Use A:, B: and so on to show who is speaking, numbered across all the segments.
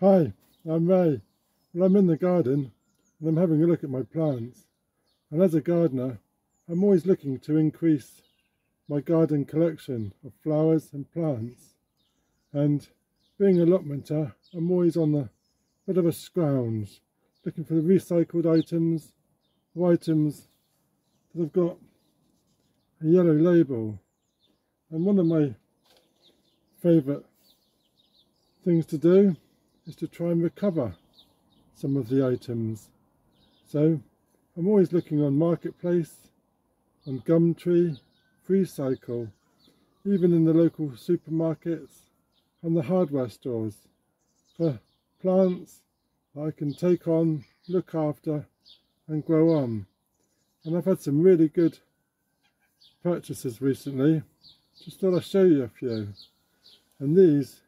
A: Hi, I'm Ray. Well, I'm in the garden and I'm having a look at my plants. And as a gardener, I'm always looking to increase my garden collection of flowers and plants. And being a allotmenter, I'm always on the bit of a scrounge, looking for the recycled items, or items that have got a yellow label. And one of my favourite things to do is to try and recover some of the items. So I'm always looking on Marketplace, on Gumtree, Freecycle, even in the local supermarkets and the hardware stores for plants I can take on, look after and grow on. And I've had some really good purchases recently. Just thought I'd show you a few. And these,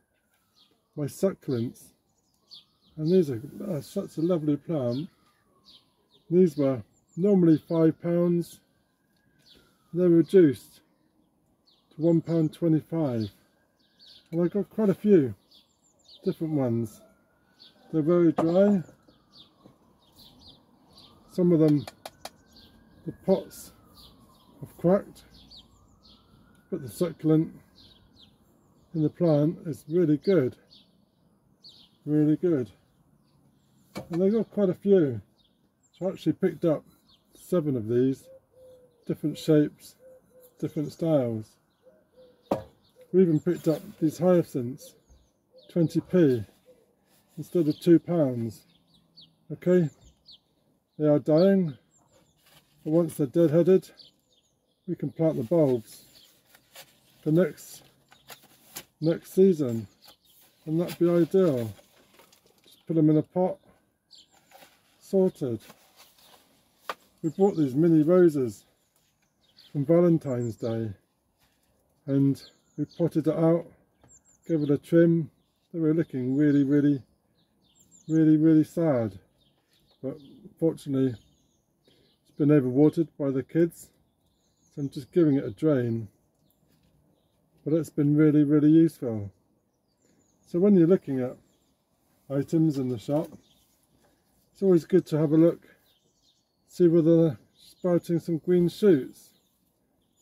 A: my succulents, and these are uh, such a lovely plant. These were normally five pounds. They're reduced to one pound twenty-five, and I got quite a few different ones. They're very dry. Some of them, the pots have cracked, but the succulent in the plant is really good. Really good and they've got quite a few. So I actually picked up seven of these. Different shapes different styles. We even picked up these hyacinths 20p instead of two pounds. Okay? They are dying. But once they're dead-headed we can plant the bulbs for next next season. And that'd be ideal? Just put them in a pot sorted. We bought these mini roses from Valentine's Day and we potted it out, gave it a trim. They were looking really, really, really, really sad. But fortunately, it's been overwatered by the kids. So I'm just giving it a drain. But it's been really, really useful. So when you're looking at items in the shop, it's always good to have a look, see whether they're sprouting some green shoots,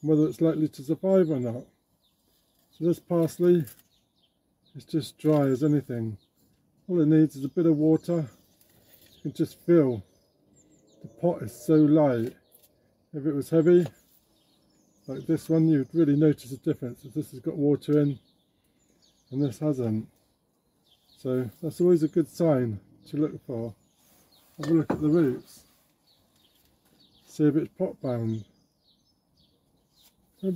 A: whether it's likely to survive or not. So this parsley is just dry as anything. All it needs is a bit of water. You can just feel the pot is so light. If it was heavy, like this one, you'd really notice a difference if this has got water in and this hasn't. So that's always a good sign to look for. Have a look at the roots. See if it's pot bound.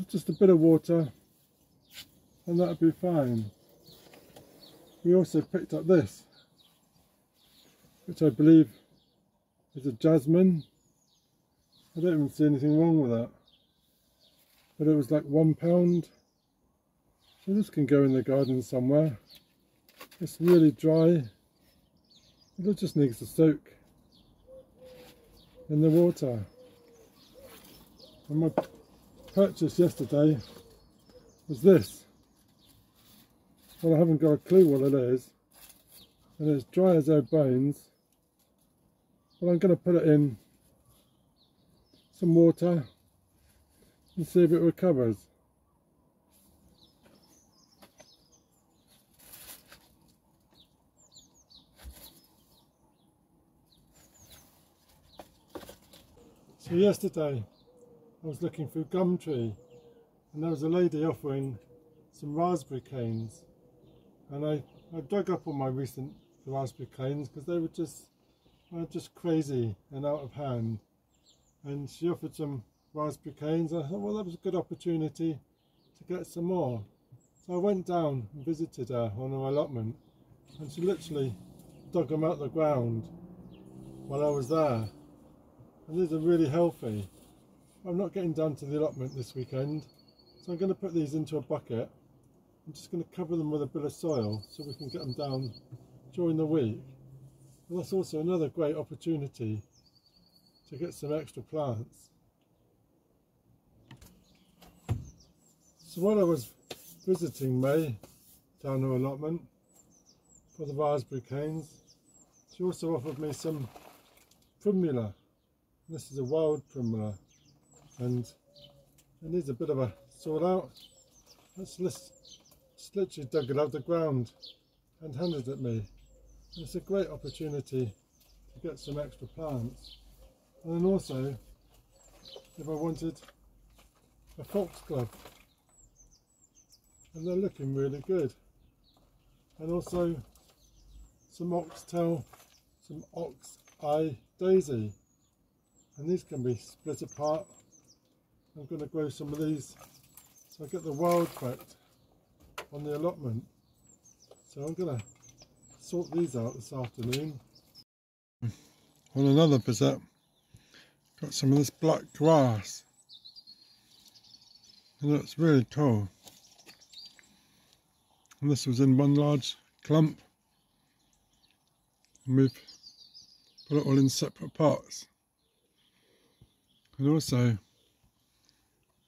A: Just a bit of water and that'll be fine. We also picked up this, which I believe is a jasmine. I don't even see anything wrong with that. But it was like one pound. So this can go in the garden somewhere. It's really dry. It just needs to soak in the water. And my purchase yesterday was this. Well, I haven't got a clue what it is. And it's dry as our bones. But I'm going to put it in some water and see if it recovers. So yesterday I was looking through Gumtree and there was a lady offering some raspberry canes. And I, I dug up all my recent raspberry canes because they were just uh, just crazy and out of hand. And she offered some raspberry canes. I thought well that was a good opportunity to get some more. So I went down and visited her on her allotment and she literally dug them out the ground while I was there and these are really healthy. I'm not getting down to the allotment this weekend so I'm going to put these into a bucket I'm just going to cover them with a bit of soil so we can get them down during the week and that's also another great opportunity to get some extra plants so while I was visiting May down her allotment for the raspberry canes. She also offered me some primula. This is a wild primula uh, and it needs a bit of a sort out. That's literally dug it out of the ground and handed it me. It's a great opportunity to get some extra plants. And then also, if I wanted a foxglove, and they're looking really good. And also some oxtail, some ox eye daisy. And these can be split apart. I'm going to grow some of these so I get the wild effect on the allotment. So I'm going to sort these out this afternoon. On another visit, got some of this black grass. It looks really cool. And this was in one large clump. And we've put it all in separate pots. And also,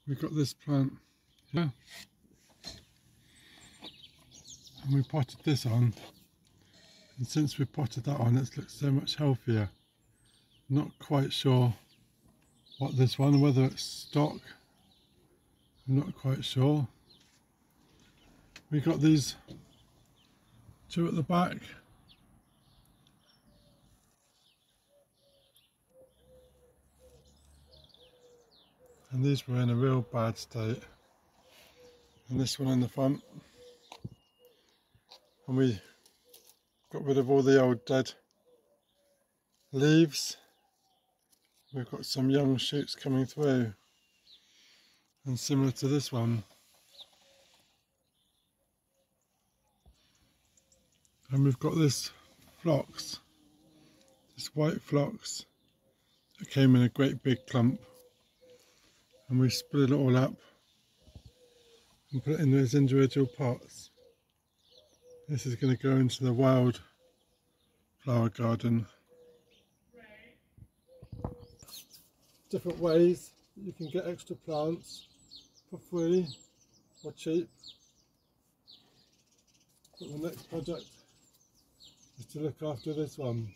A: we've got this plant here. And we potted this on. And since we potted that on it's looked so much healthier. Not quite sure what this one whether it's stock. I'm not quite sure. We got these two at the back and these were in a real bad state. And this one in the front. And we got rid of all the old dead leaves. We've got some young shoots coming through. And similar to this one. And we've got this phlox this white phlox that came in a great big clump and we split it all up and put it in those individual pots this is going to go into the wild flower garden. Different ways you can get extra plants for free or cheap. But the next project is to look after this one.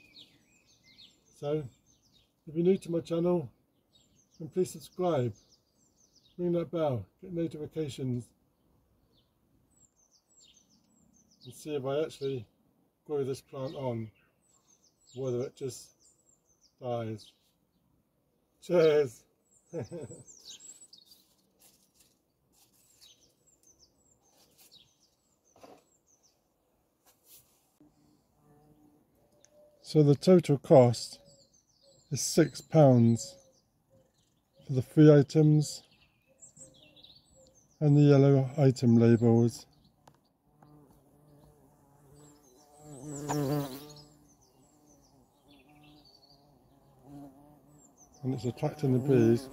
A: So if you're new to my channel then please subscribe, ring that bell, get notifications and see if I actually grow this plant on, whether it just dies. Cheers! so the total cost is six pounds for the free items and the yellow item labels. And it's attracting the bees